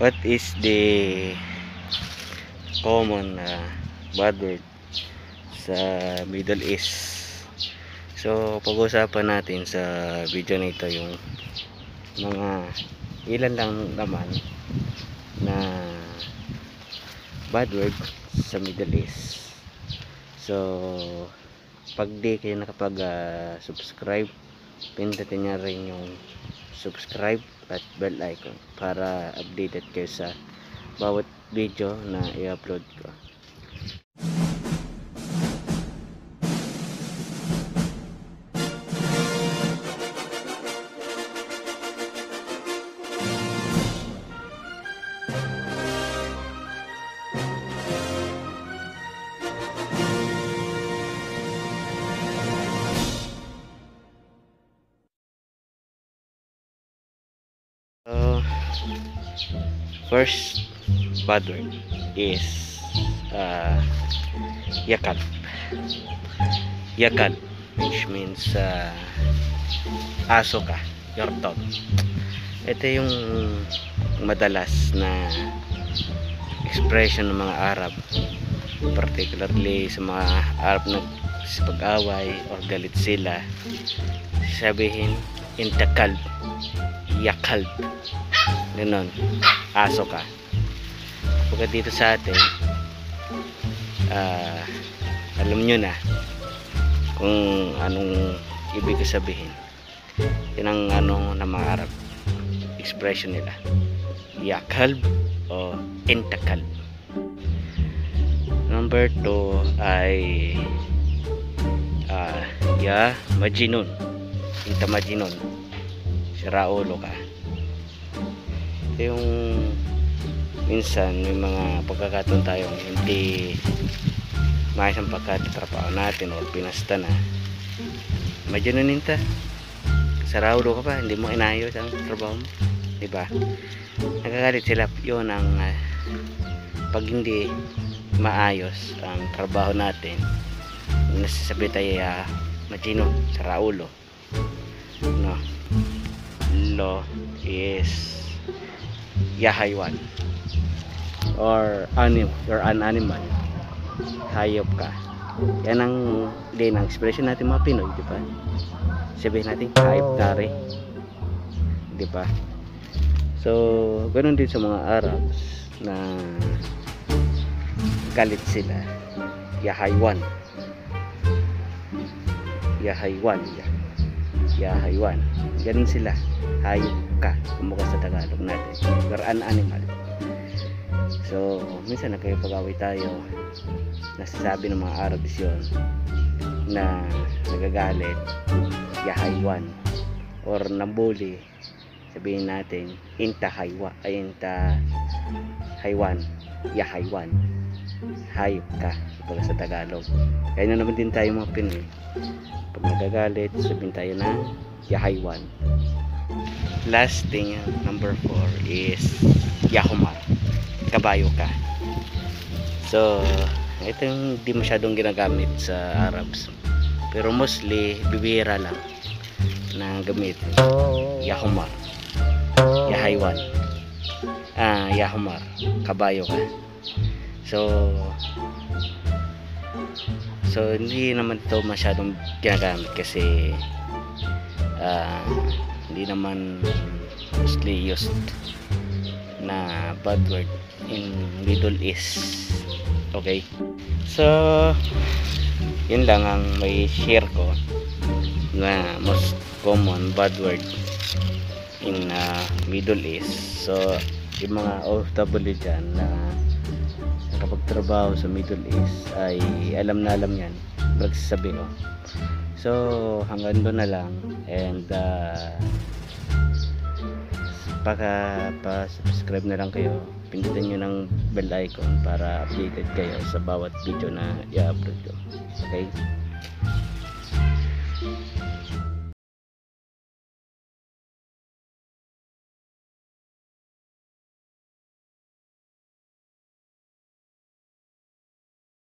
What is the common uh, bad word sa Middle East? So, pag-usapan natin sa video na ito yung mga ilan lang naman na bad word sa Middle East. So, pag di kayo nakapag-subscribe, pindutin nyo rin yung subscribe at bell icon para updated kayo sa bawat video na i-upload ko. First word is uh, yakal. Yakal, which means uh, aso ka, your dog. Ito yung madalas na expression ng mga Arab particularly sa mga Arab na sa pag-away or galit sila sabihin intakal yakal. Ganon. Aso ka. Pagka dito sa atin ah, alam nyo na kung anong ibig sabihin. Yun ang ano ng mga Arab expression nila. Yakal o intakal. Number 2 ay ah, ya majinun inta majinun sira ulo ka. Ito yung minsan may mga pagkakataon tayong hindi maayos ang pagkatatrapaho natin o pinasta na. Medyo naninta. Sira ulo ka pa hindi mo inayos ang trabaho mo? Diba nagagalit sila yun ang ah, pag hindi maayos ang trabaho natin nasasabi tayo uh, majino sira ulo no lo is yahaywan or anim or an animal. Hayop ka. Yan ang din ang expression natin mga Pinoy di ba? Sabihin natin hayop kare di ba? So ganun din sa mga Arabs na galit sila. Yahaywan yahaywan yahaywan ganun sila. Hayop ka. Kumbaga sa Tagalog natin. Or an animal. So minsan nagkayapag-away tayo. Nasasabi ng mga Arabs yun na nagagalit. Yahaywan or nambuli. Sabihin natin inta haywa ay inta haywan yahaywan hayop ka kumbaga sa Tagalog. Kaya na naman din tayo mga Pinoy. Pag nagagalit sabihin tayo na yahaywan last thing number 4 is yahumar. Kabayo ka. So ito yung di masyadong ginagamit sa Arabs. Pero mostly bibira lang na gamit. Yahumar. Yahaywan ah yahumar. Kabayo ka so so hindi naman ito masyadong ginagamit kasi ah, hindi naman mostly used na bad word in Middle East. Okay? So yun lang ang may share ko na most common bad word in uh, Middle East. So yung mga OFW dyan na nakapagtrabaho sa Middle East ay alam na alam yan magsasabi ko so hanggang doon na lang and uh, paka pa subscribe na lang kayo. Pindutin nyo ng bell icon para updated kayo sa bawat video na i-upload ko. Okay